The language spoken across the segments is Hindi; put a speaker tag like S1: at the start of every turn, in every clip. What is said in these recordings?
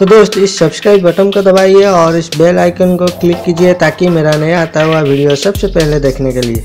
S1: तो दोस्त, इस सब्सक्राइब बटन को दबाइए और इस बेल आइकन को क्लिक कीजिए ताकि मेरा नया आता हुआ वीडियो सबसे पहले देखने के लिए।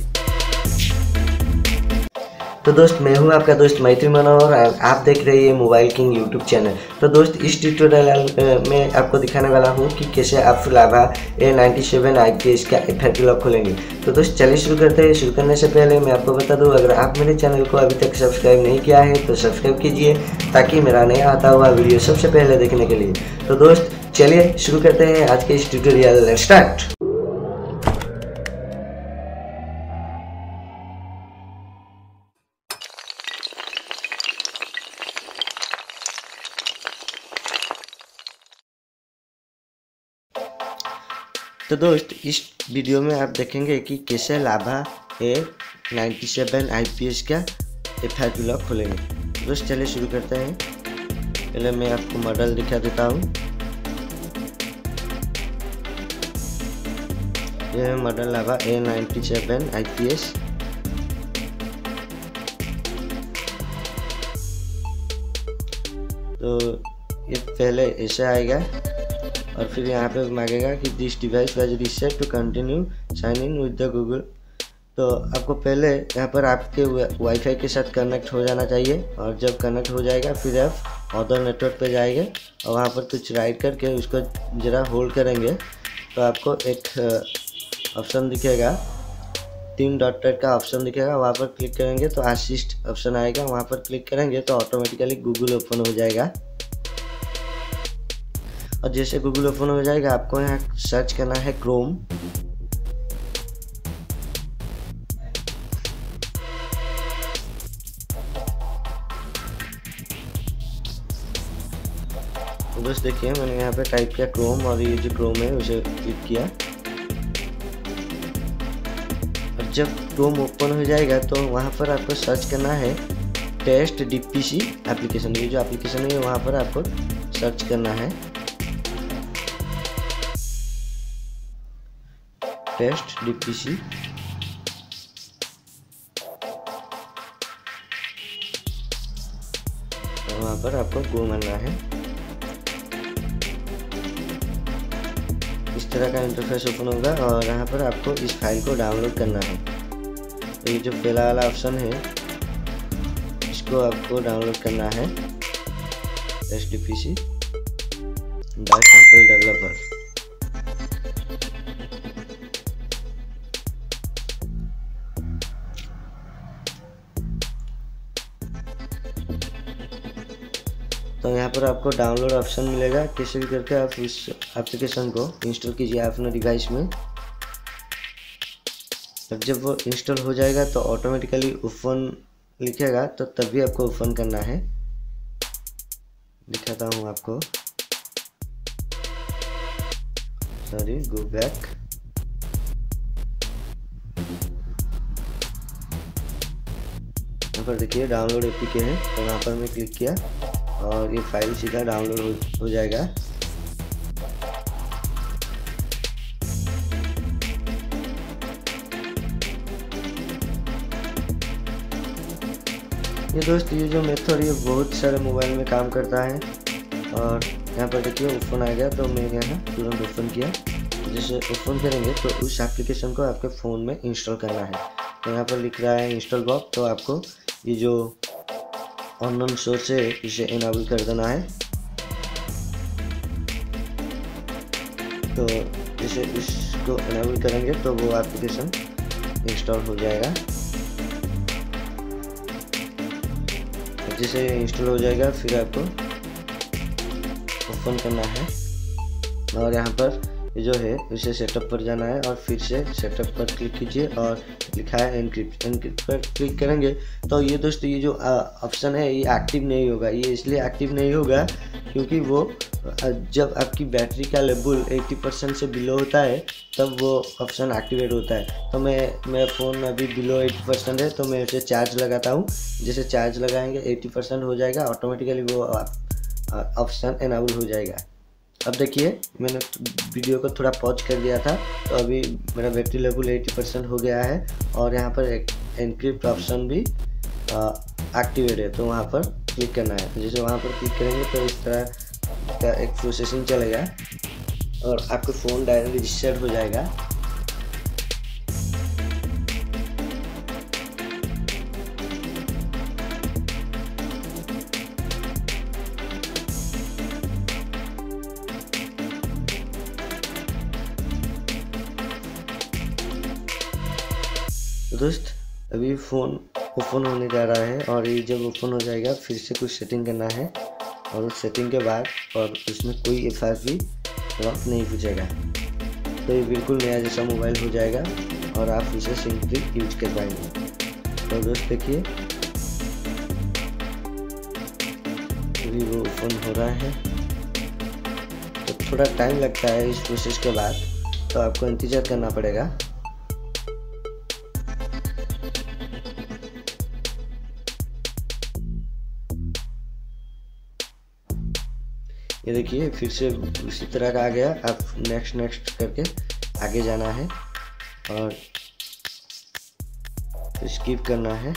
S1: तो दोस्त, मैं हूँ आपका दोस्त मैत्री मनोहर आप देख रहे हैं मोबाइल किंग यूट्यूब चैनल। तो दोस्त, इस ट्यूटोरियल में आपको दिखाने वाला हूँ कि कैसे आप Lava A ninety seven I P S का एफ़ लॉक खोलेंगे। तो दोस्त, चलिए शुरू करते हैं। शुरू करने से पहले मैं आपको बता दूँ, अगर आप मेरे चैनल को अभी तक सब्सक्राइब नहीं किया है तो सब्सक्राइब कीजिए, ताकि मेरा नया आता हुआ वीडियो सबसे पहले देखने के लिए। तो दोस्त, चलिए शुरू करते हैं आज के इस ट्यूटोरियल स्टार्ट तो दोस्त, इस वीडियो में आप देखेंगे कि कैसे लाभा ए 97 आईपीएस का एफ़ आई खोलेंगे। दोस्त, चलिए शुरू करते हैं। पहले मैं आपको मॉडल दिखा देता हूँ। यह है model Lava A ninety 97 IPS तो ये पहले ऐसे आएगा। और फिर यहाँ पे मांगेगा कि this device was reset to continue sign in with the Google तो आपको पहले यहाँ पर आपके वाईफाई के साथ कनेक्ट हो जाना चाहिए और जब कनेक्ट हो जाएगा, फिर आप अदर नेटवर्क पे जाएँगे और वहाँ पर कुछ राइट करके उसको ज़रा होल्ड करेंगे। तो आपको एक ऑप्शन दिखेगा। तीन डॉट टाइप का ऑप्शन दिखेगा। वहाँ पर क्लिक करेंगे तो असिस्ट ऑप्शन आएगा। वहाँ पर क्लिक करेंगे तो ऑटोमेटिकली गूगल ओपन हो जाएगा। और जैसे गूगल ओपन हो जाएगा, आपको यहाँ सर्च करना है क्रोम तो बस देखिए, मैंने यहाँ पे टाइप किया क्रोम और ये जो क्रोम है, उसे क्लिक किया। और जब क्रोम ओपन हो जाएगा तो वहाँ पर आपको सर्च करना है टेस्ट डीपीसी एप्लीकेशन ये जो एप्लीकेशन है, वहाँ पर आपको सर्च करना है। टेस्ट डीपीसी वहाँ पर आपको गो करना है। इस तरह का इंटरफेस ओपन होगा और यहाँ पर आपको इस फ़ाइल को डाउनलोड करना है। तो ये जो पहला वाला ऑप्शन है, इसको आपको डाउनलोड करना है। S D P C by sample developer तो यहाँ पर आपको डाउनलोड ऑप्शन मिलेगा। किसी भी करके आप इस एप्लीकेशन को इंस्टॉल कीजिए अपने डिवाइस में। और जब वो इंस्टॉल हो जाएगा तो ऑटोमेटिकली ओपन लिखेगा तो तभी आपको ओपन करना है। दिखाता हूँ आपको। सॉरी गो बैक यहाँ पर देखिए डाउनलोड एपी के हैं तो यहाँ पर मैं क्लिक किया। और ये फ़ाइल सीधा डाउनलोड हो, जाएगा। ये दोस्त ये जो मेथड ये बहुत सारे मोबाइल में काम करता है। और यहाँ पर देखिए ओपन आ गया तो मैं यहाँ तुरंत ओपन किया। जैसे ओपन करेंगे तो उस एप्लीकेशन को आपके फ़ोन में इंस्टॉल करना है। तो यहाँ पर लिख रहा है इंस्टॉल बॉक्स तो आपको ये जो ऑनलाइन सोर्स से इसे इनाबल कर देना है। तो इसे इसको इनाबल करेंगे तो वो एप्लीकेशन इंस्टॉल हो जाएगा। जैसे इंस्टॉल हो जाएगा, फिर आपको ओपन करना है। और यहाँ पर जो है, इसे सेटअप पर जाना है और फिर से सेटअप पर क्लिक कीजिए और लिखा है एनक्रिप्ट एनक्रिप्ट पर क्लिक करेंगे। तो ये दोस्तों, ये जो ऑप्शन है, ये एक्टिव नहीं होगा। ये इसलिए एक्टिव नहीं होगा क्योंकि वो जब आपकी बैटरी का लेवल 80 परसेंट से बिलो होता है, तब वो ऑप्शन एक्टिवेट होता है। तो मैं मेरा फ़ोन अभी बिलो 80 परसेंट है तो मैं उसे चार्ज लगाता हूँ। जैसे चार्ज लगाएँगे 80 परसेंट हो जाएगा ऑटोमेटिकली वो ऑप्शन एनाबल हो जाएगा। अब देखिए, मैंने वीडियो को थोड़ा पॉज कर दिया था तो अभी मेरा बैटरी लेवल 80 परसेंट हो गया है और यहाँ पर एक एनक्रिप्ट ऑप्शन भी एक्टिवेट है तो वहाँ पर क्लिक करना है। जैसे वहाँ पर क्लिक करेंगे तो इस तरह का एक प्रोसेसिंग चलेगा और आपका फ़ोन डायरेक्ट रजिस्टर्ड हो जाएगा। दोस्त, अभी फ़ोन ओपन होने जा रहा है और ये जब ओपन हो जाएगा, फिर से कुछ सेटिंग करना है और उस सेटिंग के बाद और उसमें कोई एफ़ पी वक्त नहीं पूछेगा तो ये बिल्कुल नया जैसा मोबाइल हो जाएगा और आप इसे सिंपली यूज़ कर पाएँगे। तो दोस्त देखिए, अभी वो ओपन हो रहा है। तो थोड़ा टाइम लगता है इस प्रोसेस के बाद तो आपको इंतज़ार करना पड़ेगा। ये देखिए, फिर से उसी तरह का आ गया। आप नेक्स्ट नेक्स्ट करके आगे जाना है और स्किप करना है।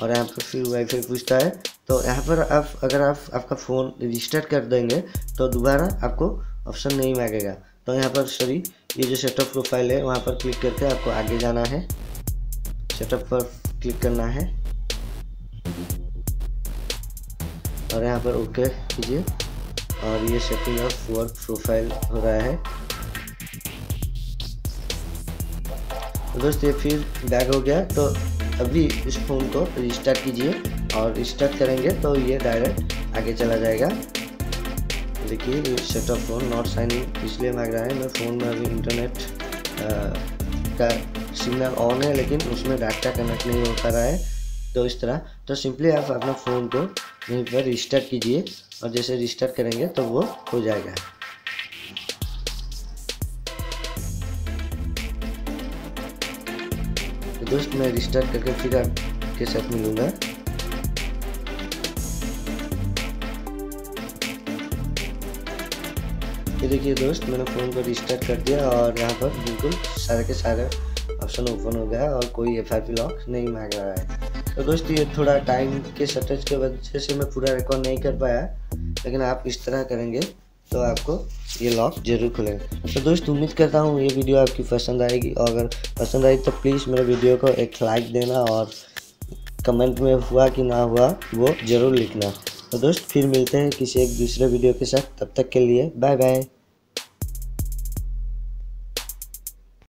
S1: और यहाँ पर फिर वाईफाई पूछता है तो यहाँ पर आप, अगर आप, आपका फ़ोन रजिस्टर कर देंगे तो दोबारा आपको ऑप्शन नहीं मांगेगा। तो यहाँ पर सॉरी ये जो सेटअप प्रोफ़ाइल है, वहाँ पर क्लिक करके आपको आगे जाना है। सेटअप पर क्लिक करना है। और यहाँ पर ओके कीजिए। और ये सेटिंग ऑफ़ वर्क प्रोफ़ाइल हो रहा है। तो दोस्त, ये फिर बैग हो गया। तो अभी इस फ़ोन को रिस्टार्ट कीजिए और रिस्टार्ट करेंगे तो ये डायरेक्ट आगे चला जाएगा। देखिए, ये set of phone not signing इसलिए मांग रहा है। मैं फ़ोन में अभी इंटरनेट का सिग्नल ऑन है, लेकिन उसमें डाटा कनेक्ट नहीं हो पा रहा है। तो इस तरह। तो सिंपली आप अपना फ़ोन को यहीं पर रिस्टार्ट कीजिए और जैसे रिस्टार्ट करेंगे तो वो हो जाएगा। तो दोस्त, मैं रिस्टार्ट करके फिर आपके साथ मिलूँगा। ये देखिए दोस्त, मैंने फ़ोन को रिस्टार्ट कर दिया और यहाँ पर बिल्कुल सारे के सारे ऑप्शन ओपन हो गया और कोई एफ़ आई लॉक नहीं मांग रहा है। दोस्त, ये थोड़ा टाइम के सटेज के वजह से मैं पूरा रिकॉर्ड नहीं कर पाया, लेकिन आप इस तरह करेंगे तो आपको ये लॉक ज़रूर खुलेगा। तो दोस्त, उम्मीद करता हूँ ये वीडियो आपकी पसंद आएगी, और अगर पसंद आई तो प्लीज़ मेरे वीडियो को एक लाइक देना और कमेंट में हुआ कि ना हुआ, वो ज़रूर लिखना। तो दोस्त, फिर मिलते हैं किसी एक दूसरे वीडियो के साथ, तब तक के लिए बाय बाय